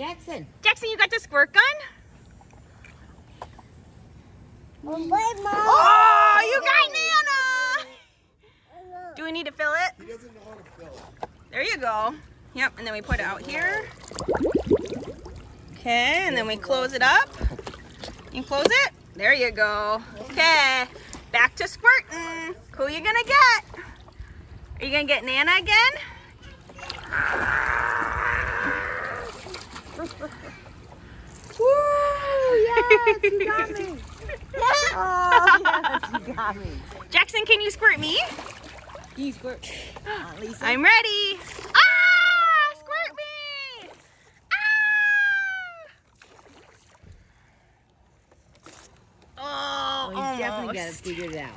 Jaxxon. Jaxxon, you got the squirt gun? Oh, bye, Mom. Oh, you got Nana! Do we need to fill it? He doesn't know how to fill it. There you go. Yep, and then we put it out here. Okay, and then we close it up. You close it. There you go. Okay, back to squirting. Who you gonna get? Are you gonna get Nana again? Yes, you got me. Oh, yes, you got me. Jaxxon, can you squirt me? You squirt. Uh, Lesa. I'm ready. Ah! Squirt me! Ah! Oh, you definitely got it almost. figured out.